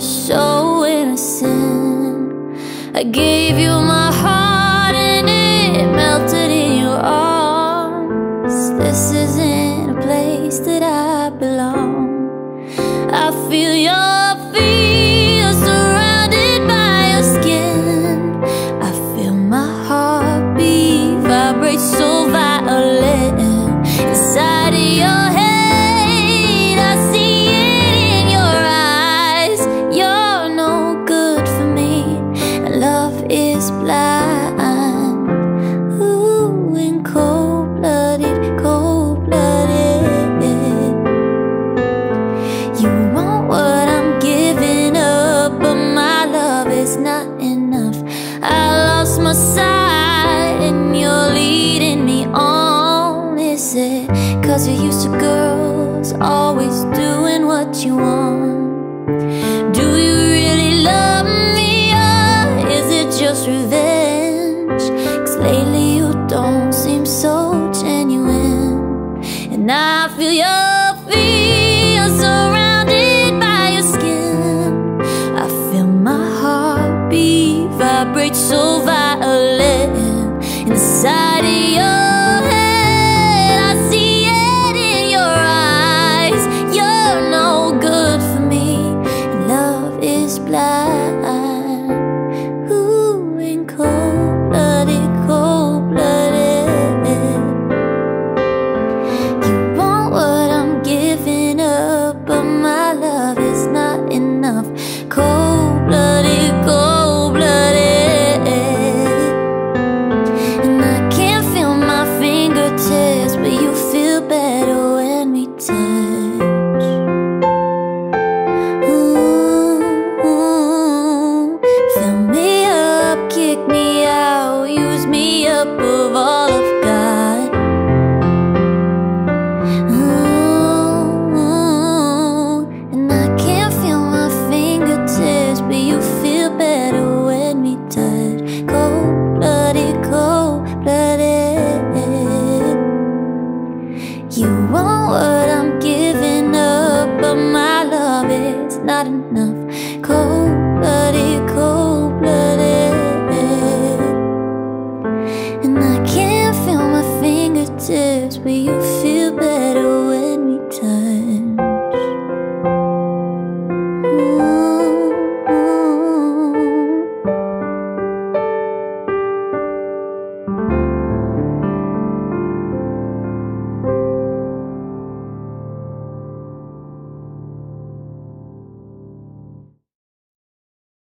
so innocent. I gave you my heart and it melted in your arms. This isn't a place that I belong. I feel your fear surrounded by your skin. I feel my heartbeat vibrate so violent Inside of your always doing what you want? Do you really love me, or is it just revenge? Cause lately you don't seem so genuine, and I feel your feel surrounded by your skin. I feel my heartbeat vibrate so violent inside of your You want what I'm giving up, but my love is not enough. Cold blooded, cold blooded. And I can't feel my fingertips where you